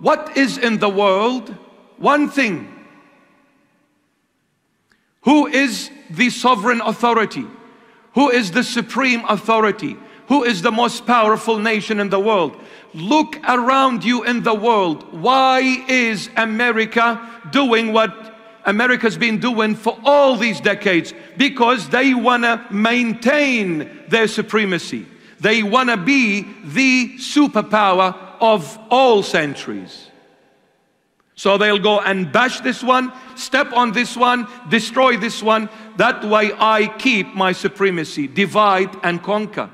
what is in the world? One thing. Who is the sovereign authority? Who is the supreme authority? Who is the most powerful nation in the world? Look around you in the world. Why is America doing what America's been doing for all these decades? Because they want to maintain their supremacy. They want to be the superpower of all centuries. So they'll go and bash this one, step on this one, destroy this one. That way I keep my supremacy, divide and conquer.